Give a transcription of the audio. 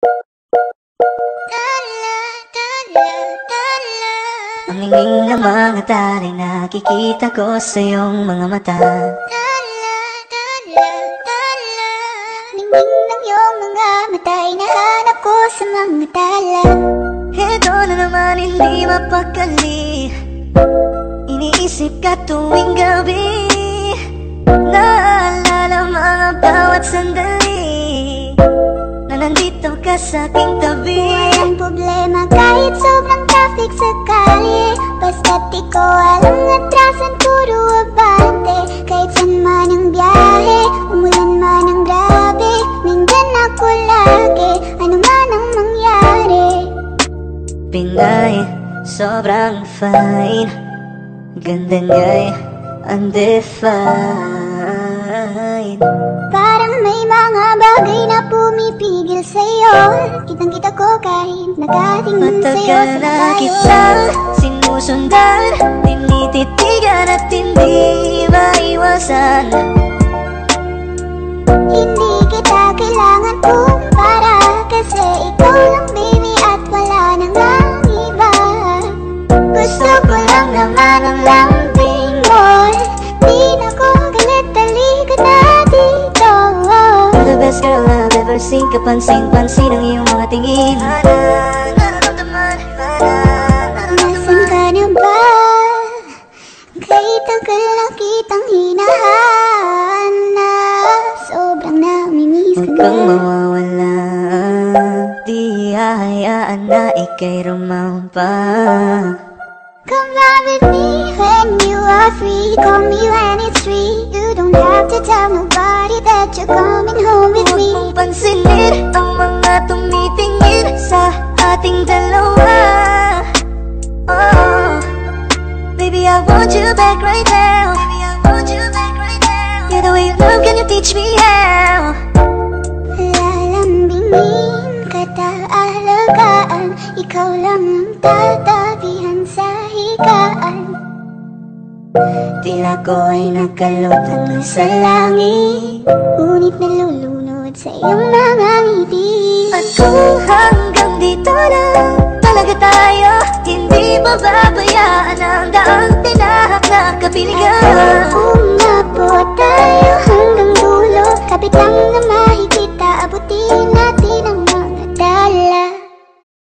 Ang ningning ng mga taray nakikita ko sa iyong mga mata. Ningning ng iyong mga mata ay nahanap ko sa mga tala. Heto na naman hindi mapakali Iniisip ka tuwing sa aking tabi Walang problema kahit sobrang traffic sa kalye. Basta't ikaw alam atrasan puro abante. Kahit saan man ang biyahe, umulan man ang grabe. Nandyan ako lagi, ano man ang mangyari Pinay, sobrang fine. Ganda niya'y undefined. Parang may mga Kitang kita ko kahit nakatingin sa'yo Matagal na kita sinusundan Tinititigan at hindi maiwasan. Hindi kita kailangan kumpara Seen Kapansin-pansin ang iyong mga tingin. Nararamdaman Nasaan ka na ba? Kahit tagal na kitang hinahanap. Sobrang namimiss Huwag ka kang na mawawala. Di hahayaan na ikay rumampa. Come out with me when you are free. Call me when it's free. You don't have to tell nobody that you're coming ating dalawa. Oh, baby I want you back right now. Baby you back right now. Yeah, the way you love, can you teach me how? Lalambingin kataalagaan Ikaw lang ang tatabihan sa higaan. Tila ko ay nakalutang sa langit. Ngunit nalulunod sa iyong mga ngiti. At kung hanggang piligan Umabot tayo hanggang dulo Kapit lang naman.